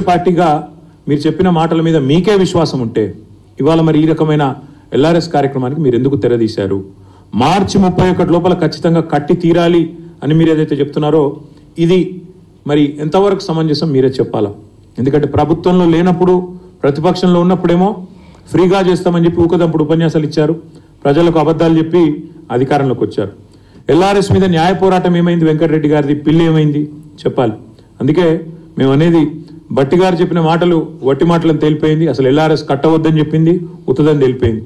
పార్టీగా మీరు చెప్పిన మాటల మీద మీకే విశ్వాసం ఉంటే ఇవాళ మరి ఈ రకమైన ఎల్ఆర్ఎస్ కార్యక్రమానికి మీరు ఎందుకు తెరదీశారు? మార్చి ముప్పై ఒకటి లోపల ఖచ్చితంగా కట్టి తీరాలి అని మీరు ఏదైతే చెప్తున్నారో ఇది మరి ఎంతవరకు సమంజసం మీరే చెప్పాలా? ఎందుకంటే ప్రభుత్వంలో లేనప్పుడు ప్రతిపక్షంలో ఉన్నప్పుడేమో ఫ్రీగా చేస్తామని చెప్పి ఊకదంపుడు ఉపన్యాసాలు ఇచ్చారు. ప్రజలకు అబద్ధాలు చెప్పి అధికారంలోకి వచ్చారు. ఎల్ఆర్ఎస్ మీద న్యాయ పోరాటం ఏమైంది? వెంకటరెడ్డి గారిది పిల్లి ఏమైంది? చెప్పాలి. అందుకే మేము అనేది బట్టి గారు చెప్పిన మాటలు వట్టి మాటలను తేలిపోయింది. అసలు ఎల్ఆర్ఎస్ కట్టవద్దని చెప్పింది ఉత్తదని తేలిపోయింది.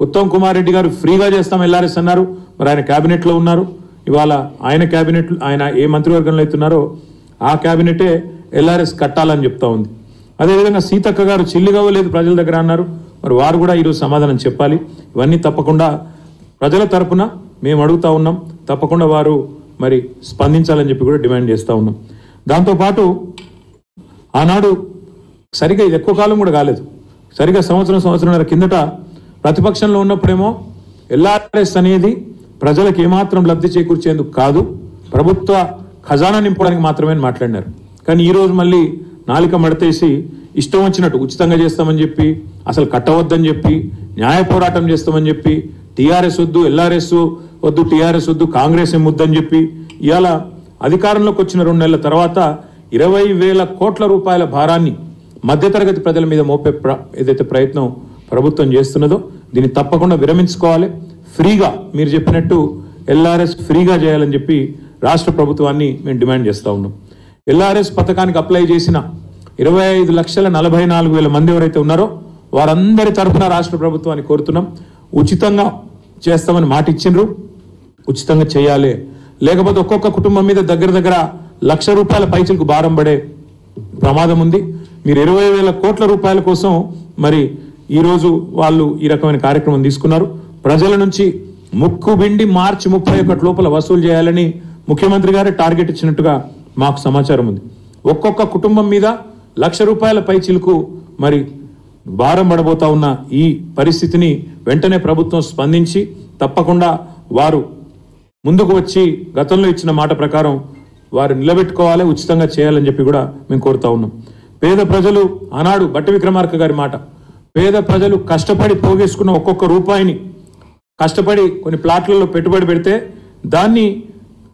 ఉత్తమ్ కుమార్ రెడ్డి గారు ఫ్రీగా చేస్తాం ఎల్ఆర్ఎస్ అన్నారు. మరి ఆయన క్యాబినెట్లో ఉన్నారు. ఇవాళ ఆయన క్యాబినెట్ ఆయన ఏ మంత్రివర్గంలో అవుతున్నారో ఆ క్యాబినెటే ఎల్ఆర్ఎస్ కట్టాలని చెప్తా ఉంది. అదేవిధంగా సీతక్క గారు చిల్లిగవ్వలేదు ప్రజల దగ్గర అన్నారు. మరి వారు కూడా ఈరోజు సమాధానం చెప్పాలి. ఇవన్నీ తప్పకుండా ప్రజల తరపున మేము అడుగుతా ఉన్నాం. తప్పకుండా వారు మరి స్పందించాలని చెప్పి కూడా డిమాండ్ చేస్తూ ఉన్నాం. దాంతోపాటు ఆనాడు సరిగా ఇది ఎక్కువ కాలం కూడా కాలేదు. సరిగా సంవత్సరం సంవత్సరంన్నర కిందట ప్రతిపక్షంలో ఉన్నప్పుడేమో ఎల్ఆర్ఎస్ అనేది ప్రజలకు ఏమాత్రం లబ్ధి చేకూర్చేందుకు కాదు ప్రభుత్వ ఖజానా నింపడానికి మాత్రమే అని మాట్లాడినారు. కానీ ఈరోజు మళ్ళీ నాలిక మడతేసి ఇష్టం వచ్చినట్టు ఉచితంగా చేస్తామని చెప్పి అసలు కట్టవద్దని చెప్పి న్యాయ పోరాటం చేస్తామని చెప్పి టీఆర్ఎస్ వద్దు ఎల్ఆర్ఎస్ వద్దు టీఆర్ఎస్ వద్దు కాంగ్రెస్ ఏం వద్దని చెప్పి ఇవాళ అధికారంలోకి వచ్చిన రెండు నెలల తర్వాత ఇరవై వేల కోట్ల రూపాయల భారాన్ని మధ్యతరగతి ప్రజల మీద మోపే ప్ర- ఏదైతే ప్రయత్నం ప్రభుత్వం చేస్తున్నదో దీన్ని తప్పకుండా విరమించుకోవాలి. ఫ్రీగా మీరు చెప్పినట్టు ఎల్ఆర్ఎస్ ఫ్రీగా చేయాలని చెప్పి రాష్ట్ర ప్రభుత్వాన్ని మేము డిమాండ్ చేస్తా ఉన్నాం. ఎల్ఆర్ఎస్ పథకానికి అప్లై చేసిన ఇరవై ఐదు లక్షల నలభై నాలుగు వేల మంది ఎవరైతే ఉన్నారో వారందరి తరఫున రాష్ట్ర ప్రభుత్వాన్ని కోరుతున్నాం. ఉచితంగా చేస్తామని మాట ఇచ్చిండ్రు ఉచితంగా చేయాలి. లేకపోతే ఒక్కొక్క కుటుంబం మీద దగ్గర దగ్గర లక్ష రూపాయల పైచలకు భారం పడే ప్రమాదం ఉంది. మీరు ఇరవై వేల కోట్ల రూపాయల కోసం మరి ఈరోజు వాళ్ళు ఈ రకమైన కార్యక్రమం తీసుకున్నారు. ప్రజల నుంచి ముక్కు బిండి మార్చి ముప్పై ఒకటి లోపల వసూలు చేయాలని ముఖ్యమంత్రి గారే టార్గెట్ ఇచ్చినట్టుగా మాకు సమాచారం ఉంది. ఒక్కొక్క కుటుంబం మీద లక్ష రూపాయల పైచిలకు మరి భారం పడబోతా ఉన్న ఈ పరిస్థితిని వెంటనే ప్రభుత్వం స్పందించి తప్పకుండా వారు ముందుకు వచ్చి గతంలో ఇచ్చిన మాట ప్రకారం వారు నిలబెట్టుకోవాలి ఉచితంగా చేయాలని చెప్పి కూడా మేము కోరుతా ఉన్నాం. పేద ప్రజలు ఆనాడు బట్టి విక్రమార్క గారి మాట. పేద ప్రజలు కష్టపడి పోగేసుకున్న ఒక్కొక్క రూపాయిని కష్టపడి కొన్ని ప్లాట్లలో పెట్టుబడి పెడితే దాన్ని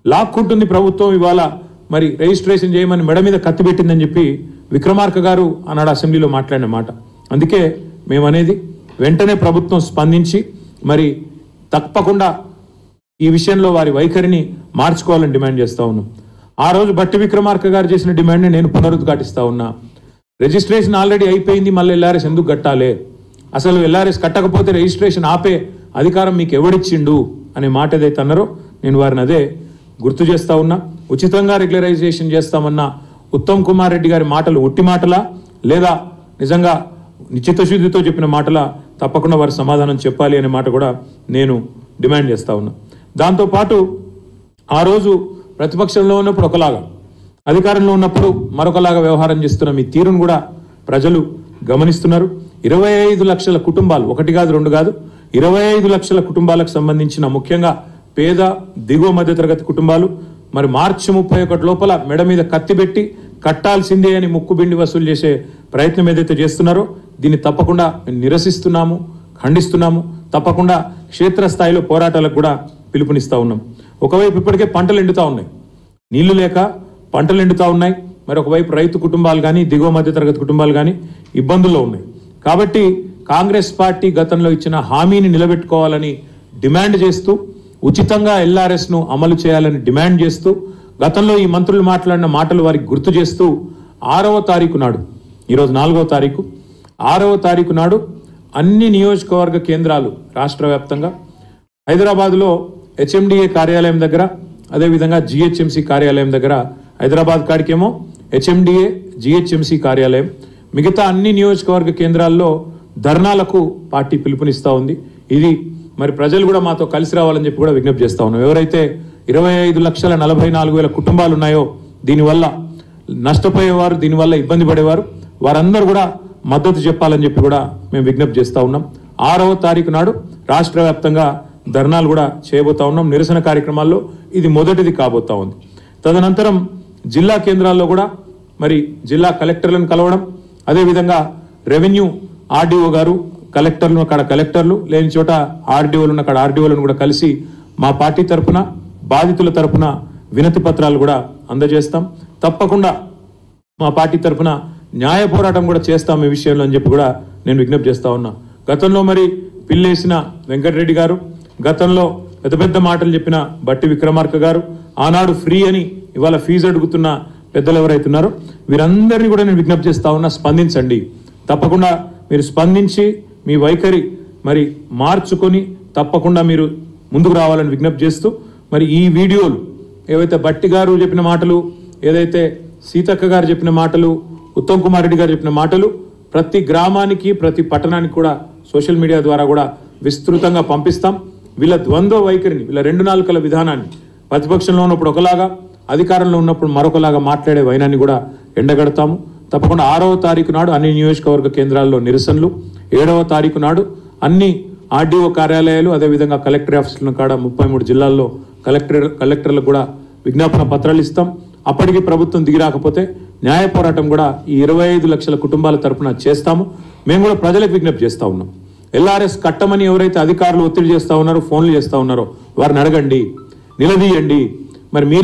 లాక్కుంటుంది ప్రభుత్వం ఇవాళ మరి రిజిస్ట్రేషన్ చేయమని మెడ మీద కత్తి పెట్టిందని చెప్పి విక్రమార్క గారు ఆనాడు అసెంబ్లీలో మాట్లాడిన మాట. అందుకే మేమనేది వెంటనే ప్రభుత్వం స్పందించి మరి తప్పకుండా ఈ విషయంలో వారి వైఖరిని మార్చుకోవాలని డిమాండ్ చేస్తా ఉన్నాం. ఆ రోజు బట్టి విక్రమార్క గారు చేసిన డిమాండ్ని నేను పునరుద్ఘాటిస్తా ఉన్నా. రిజిస్ట్రేషన్ ఆల్రెడీ అయిపోయింది మళ్ళీ ఎల్ఆర్ఎస్ ఎందుకు కట్టాలి? అసలు ఎల్ఆర్ఎస్ కట్టకపోతే రిజిస్ట్రేషన్ ఆపే అధికారం మీకు ఎవడిచ్చిండు అనే మాట ఏదైతే అన్నారో నేను వారిని అదే గుర్తు చేస్తా ఉన్నా. ఉచితంగా రెగ్యులరైజేషన్ చేస్తామన్న ఉత్తమ్ కుమార్ రెడ్డి గారి మాటలు ఒట్టి మాటలా లేదా నిజంగా నిశ్చితశుద్ధితో చెప్పిన మాటలా తప్పకుండా వారి సమాధానం చెప్పాలి అనే మాట కూడా నేను డిమాండ్ చేస్తా ఉన్నా. దాంతోపాటు ఆ రోజు ప్రతిపక్షంలో ఉన్నప్పుడు ఒకలాగా అధికారంలో ఉన్నప్పుడు మరొకలాగా వ్యవహారం చేస్తున్న మీ తీరును కూడా ప్రజలు గమనిస్తున్నారు. ఇరవై ఐదు లక్షల కుటుంబాలు ఒకటి కాదు రెండు కాదు ఇరవై ఐదు లక్షల కుటుంబాలకు సంబంధించిన ముఖ్యంగా పేద దిగువ మధ్యతరగతి కుటుంబాలు మరి మార్చి ముప్పై ఒకటి లోపల మెడ మీద కత్తి పెట్టి కట్టాల్సిందే అని ముక్కుబిండి వసూలు చేసే ప్రయత్నం ఏదైతే చేస్తున్నారో దీన్ని తప్పకుండా నిరసిస్తున్నాము ఖండిస్తున్నాము తప్పకుండా క్షేత్రస్థాయిలో పోరాటాలకు కూడా పిలుపునిస్తూ ఉన్నాం. ఒకవైపు ఇప్పటికే పంటలు ఎండుతా ఉన్నాయి. నీళ్ళు లేక పంటలు ఎండుతా ఉన్నాయి. మరి ఒకవైపు రైతు కుటుంబాలు కానీ దిగువ మధ్య తరగతి కుటుంబాలు కానీ ఇబ్బందుల్లో ఉన్నాయి. కాబట్టి కాంగ్రెస్ పార్టీ గతంలో ఇచ్చిన హామీని నిలబెట్టుకోవాలని డిమాండ్ చేస్తూ ఉచితంగా ఎల్ఆర్ఎస్ను అమలు చేయాలని డిమాండ్ చేస్తూ గతంలో ఈ మంత్రులు మాట్లాడిన మాటలు వారికి గుర్తు చేస్తూ ఆరవ తారీఖు నాడు ఈరోజు నాలుగవ తారీఖు ఆరవ తారీఖు నాడు అన్ని నియోజకవర్గ కేంద్రాలు రాష్ట్ర వ్యాప్తంగా హైదరాబాద్లో హెచ్ఎండిఏ కార్యాలయం దగ్గర అదేవిధంగా జిహెచ్ఎంసీ కార్యాలయం దగ్గర హైదరాబాద్ కాడికేమో హెచ్ఎండిఏ జిహెచ్ఎంసీ కార్యాలయం. మిగతా అన్ని నియోజకవర్గ కేంద్రాల్లో ధర్నాలకు పార్టీ పిలుపునిస్తూ ఉంది. ఇది మరి ప్రజలు కూడా మాతో కలిసి రావాలని చెప్పి కూడా విజ్ఞప్తి చేస్తా ఉన్నాం. ఎవరైతే ఇరవై ఐదు లక్షల నలభై నాలుగు వేల కుటుంబాలు ఉన్నాయో దీనివల్ల నష్టపోయేవారు దీనివల్ల ఇబ్బంది పడేవారు వారందరూ కూడా మద్దతు చెప్పాలని చెప్పి కూడా మేము విజ్ఞప్తి చేస్తూ ఉన్నాం. ఆరవ తారీఖు నాడు రాష్ట్ర వ్యాప్తంగా ధర్నాలు కూడా చేయబోతా ఉన్నాం. నిరసన కార్యక్రమాల్లో ఇది మొదటిది కాబోతా ఉంది. తదనంతరం జిల్లా కేంద్రాల్లో కూడా మరి జిల్లా కలెక్టర్లను కలవడం అదేవిధంగా రెవెన్యూ ఆర్డీఓ గారు కలెక్టర్లు అక్కడ కలెక్టర్లు లేని చోట ఆర్డీఓలు అక్కడ ఆర్డీఓలను కూడా కలిసి మా పార్టీ తరపున బాధితుల తరపున వినతి పత్రాలు కూడా అందజేస్తాం. తప్పకుండా మా పార్టీ తరఫున న్యాయ పోరాటం కూడా చేస్తాం ఈ విషయంలో అని చెప్పి కూడా నేను విజ్ఞప్తి చేస్తా ఉన్నా. గతంలో మరి పిల్లేసిన వెంకటరెడ్డి గారు గతంలో పెద్ద పెద్ద మాటలు చెప్పిన బట్టి విక్రమార్క గారు ఆనాడు ఫ్రీ అని ఇవాళ ఫీజు అడుగుతున్న పెద్దలు ఎవరైతే ఉన్నారో వీరందరినీ కూడా నేను విజ్ఞప్తి చేస్తా ఉన్నా స్పందించండి. తప్పకుండా మీరు స్పందించి మీ వైఖరి మరి మార్చుకొని తప్పకుండా మీరు ముందుకు రావాలని విజ్ఞప్తి చేస్తూ మరి ఈ వీడియోలు ఏవైతే బట్టి గారు చెప్పిన మాటలు ఏదైతే సీతక్క గారు చెప్పిన మాటలు ఉత్తమ్ కుమార్ రెడ్డి గారు చెప్పిన మాటలు ప్రతి గ్రామానికి ప్రతి పట్టణానికి కూడా సోషల్ మీడియా ద్వారా కూడా విస్తృతంగా పంపిస్తాం. వీళ్ళ ద్వంద్వ వైఖరిని వీళ్ళ రెండు నాలుకల విధానాన్ని ప్రతిపక్షంలో ఉన్నప్పుడు ఒకలాగా అధికారంలో ఉన్నప్పుడు మరొకలాగా మాట్లాడే వైనాన్ని కూడా ఎండగడతాము. తప్పకుండా ఆరవ తారీఖు నాడు అన్ని నియోజకవర్గ కేంద్రాల్లో నిరసనలు. ఏడవ తారీఖు నాడు అన్ని ఆర్డీఓ కార్యాలయాలు అదేవిధంగా కలెక్టర్ ఆఫీసులను కాడ ముప్పై మూడు జిల్లాల్లో కలెక్టర్ కలెక్టర్లకు కూడా విజ్ఞాపన పత్రాలు ఇస్తాం. అప్పటికి ప్రభుత్వం దిగి రాకపోతే న్యాయ పోరాటం కూడా ఈ ఇరవై ఐదు లక్షల కుటుంబాల తరపున చేస్తాము. మేము కూడా ప్రజలకు విజ్ఞప్తి చేస్తా ఉన్నాం. ఎల్ఆర్ఎస్ కట్టమని ఎవరైతే అధికారులు ఒత్తిడి చేస్తా ఉన్నారో ఫోన్లు చేస్తా ఉన్నారో వారిని అడగండి నిలదీయండి. మరి మీరే